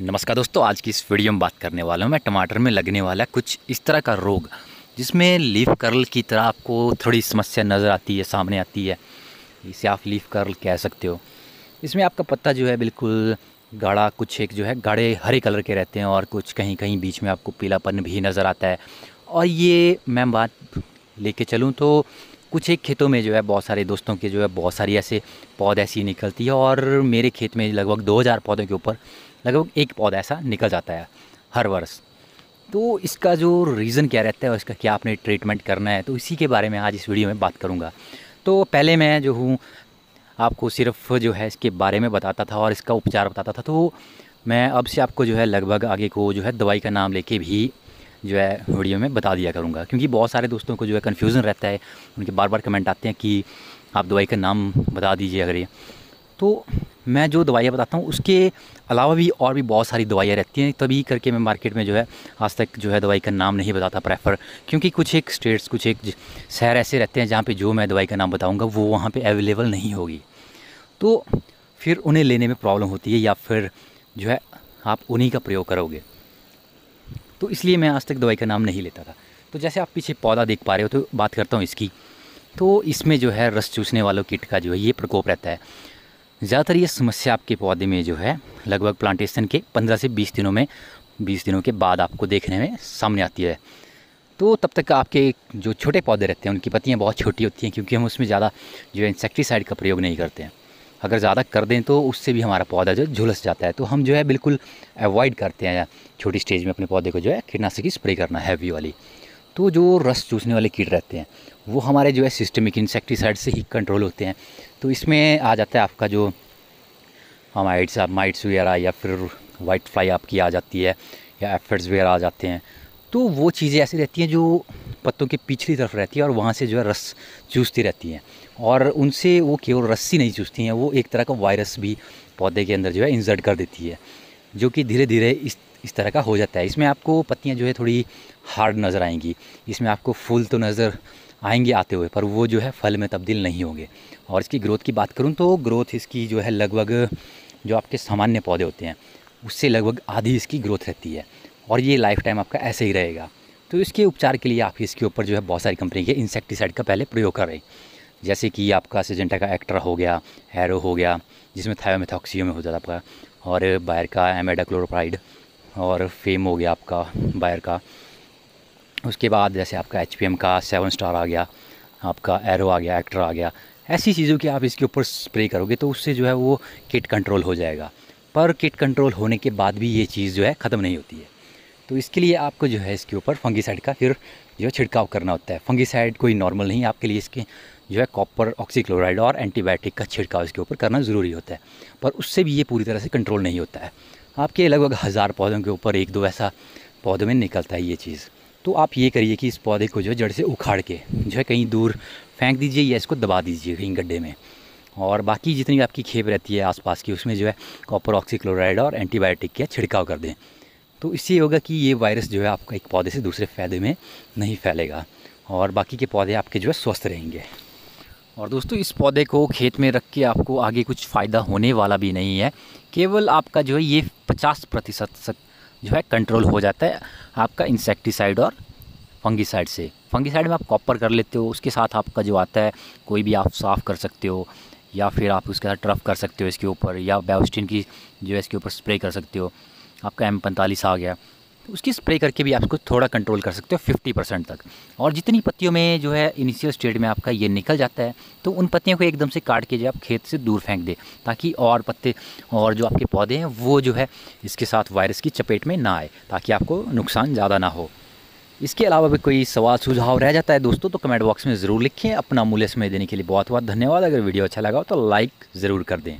नमस्कार दोस्तों, आज की इस वीडियो में बात करने वाला हूँ। मैं टमाटर में लगने वाला कुछ इस तरह का रोग, जिसमें लीफ कर्ल की तरह आपको थोड़ी समस्या नज़र आती है, सामने आती है। इसे आप लीफ कर्ल कह सकते हो। इसमें आपका पत्ता जो है बिल्कुल गाढ़ा, कुछ एक जो है गाढ़े हरे कलर के रहते हैं और कुछ कहीं कहीं बीच में आपको पीलापन भी नज़र आता है। और ये मैं बात लेके चलूँ तो कुछ एक खेतों में जो है बहुत सारे दोस्तों के जो है बहुत सारी ऐसे पौध ऐसी निकलती है और मेरे खेत में लगभग 2000 पौधों के ऊपर लगभग एक पौधा ऐसा निकल जाता है हर वर्ष। तो इसका जो रीज़न क्या रहता है और इसका क्या आपने ट्रीटमेंट करना है तो इसी के बारे में आज इस वीडियो में बात करूँगा। तो पहले मैं जो हूँ, आपको सिर्फ़ जो है इसके बारे में बताता था और इसका उपचार बताता था। तो मैं अब से आपको जो है लगभग आगे को जो है दवाई का नाम लेके भी जो है वीडियो में बता दिया करूँगा। क्योंकि बहुत सारे दोस्तों को जो है कन्फ्यूज़न रहता है, उनके बार बार कमेंट आते हैं कि आप दवाई का नाम बता दीजिए अगर ये। तो मैं जो दवाइयाँ बताता हूँ, उसके अलावा भी और भी बहुत सारी दवाइयाँ रहती हैं। तभी करके मैं मार्केट में जो है, आज तक जो है दवाई का नाम नहीं बताता प्रेफर क्योंकि कुछ एक स्टेट्स कुछ एक शहर ऐसे रहते हैं जहाँ पे जो मैं दवाई का नाम बताऊँगा, वो वहाँ पे अवेलेबल नहीं होगी। तो फिर उन्हें लेने में प्रॉब्लम होती है या फिर जो है, आप उन्हीं का प्रयोग करोगे। तो इसलिए मैं आज तक दवाई का नाम नहीं लेता था। तो जैसे आप पीछे पौधा देख पा रहे हो तो बात करता हूँ इसकी। तो इसमें जो है, रस चूसने वालों किट का जो है, ये प्रकोप रहता है। ज़्यादातर ये समस्या आपके पौधे में जो है, लगभग प्लांटेशन के 15 से 20 दिनों में 20 दिनों के बाद आपको देखने में सामने आती है। तो तब तक आपके जो छोटे पौधे रहते हैं, उनकी पत्तियाँ बहुत छोटी होती हैं क्योंकि हम उसमें ज़्यादा जो है इंसेक्टिसाइड का प्रयोग नहीं करते हैं। अगर ज़्यादा कर दें तो उससे भी हमारा पौधा जो झुलस जाता है। तो हम जो है बिल्कुल अवॉइड करते हैं छोटी स्टेज में अपने पौधे को जो है कीटनाशक स्प्रे करना हैवी वाली। तो जो रस चूसने वाले कीट रहते हैं, वो हमारे जो है सिस्टमिक इंसेक्टिसाइड से ही कंट्रोल होते हैं। तो इसमें आ जाता है आपका जो माइट्स माइट्स वगैरह या फिर वाइट फ्लाई आपकी आ जाती है या एफर्ट्स वगैरह आ जाते हैं तो वो चीज़ें ऐसी रहती हैं जो पत्तों के पिछली तरफ़ रहती है और वहाँ से जो है रस चूसती रहती हैं। और उनसे वो केवल रस्सी नहीं चूसती हैं, वो एक तरह का वायरस भी पौधे के अंदर जो है इंजर्ट कर देती है, जो कि धीरे धीरे इस इस तरह का हो जाता है। इसमें आपको पत्तियाँ जो है थोड़ी हार्ड नज़र आएँगी। इसमें आपको फूल तो नज़र आएँगे आते हुए, पर वो जो है फल में तब्दील नहीं होंगे। और इसकी ग्रोथ की बात करूँ तो ग्रोथ इसकी जो है लगभग जो आपके सामान्य पौधे होते हैं, उससे लगभग आधी इसकी ग्रोथ रहती है। और ये लाइफ टाइम आपका ऐसे ही रहेगा। तो इसके उपचार के लिए आप इसके ऊपर जो है बहुत सारी कंपनी के इंसेक्टिसाइड का पहले प्रयोग कर जैसे कि आपका सीजेंटा का एक्ट्रा हो गया हैरो हो गया, जिसमें थायोमेथॉक्सियो में हो जाता आपका। और बायर का एमेडाक्लोरोपाइड और फेम हो गया आपका बायर का। उसके बाद जैसे आपका एचपीएम का सेवन स्टार आ गया, आपका एरो आ गया एक्टर आ गया, ऐसी चीज़ों की आप इसके ऊपर स्प्रे करोगे तो उससे जो है वो किट कंट्रोल हो जाएगा। पर किट कंट्रोल होने के बाद भी ये चीज़ जो है ख़त्म नहीं होती है। तो इसके लिए आपको जो है इसके ऊपर फंगीसाइड का फिर जो छिड़काव करना होता है। फंगीसाइड कोई नॉर्मल नहीं आपके लिए इसके जो है कॉपर ऑक्सीक्लोराइड और एंटीबायोटिक का छिड़काव इसके ऊपर करना ज़रूरी होता है। पर उससे भी ये पूरी तरह से कंट्रोल नहीं होता है। आपके लगभग हज़ार पौधों के ऊपर एक दो ऐसा पौधों में निकलता है ये चीज़। तो आप ये करिए कि इस पौधे को जो है जड़ से उखाड़ के जो है कहीं दूर फेंक दीजिए या इसको दबा दीजिए कहीं गड्ढे में। और बाकी जितनी आपकी खेप रहती है आसपास की, उसमें जो है कॉपर ऑक्सीक्लोराइड और एंटीबायोटिक का छिड़काव कर दें। तो इससे होगा कि ये वायरस जो है आपका एक पौधे से दूसरे फ़ायदे में नहीं फैलेगा और बाकी के पौधे आपके जो है स्वस्थ रहेंगे। और दोस्तों, इस पौधे को खेत में रख के आपको आगे कुछ फ़ायदा होने वाला भी नहीं है। केवल आपका जो है ये पचास प्रतिशत जो है कंट्रोल हो जाता है आपका इंसेक्टिसाइड और फंगीसाइड से। फंगीसाइड में आप कॉपर कर लेते हो, उसके साथ आपका जो आता है, कोई भी आप साफ़ कर सकते हो, या फिर आप उसके साथ ट्रफ कर सकते हो इसके ऊपर, या बेवस्टिन की जो है इसके ऊपर स्प्रे कर सकते हो। आपका एम पैंतालीस आ गया। तो उसकी स्प्रे करके भी आपको थोड़ा कंट्रोल कर सकते हो फिफ्टी परसेंट तक। और जितनी पत्तियों में जो है इनिशियल स्टेज में आपका ये निकल जाता है तो उन पत्तियों को एकदम से काट के जो आप खेत से दूर फेंक दें, ताकि और पत्ते और जो आपके पौधे हैं, वो जो है इसके साथ वायरस की चपेट में ना आए, ताकि आपको नुकसान ज़्यादा ना हो। इसके अलावा भी कोई सवाल, सुझाव रह जाता है दोस्तों तो कमेंट बॉक्स में ज़रूर लिखें। अपना मूल्य समय देने के लिए बहुत बहुत धन्यवाद। अगर वीडियो अच्छा लगा हो तो लाइक ज़रूर कर दें।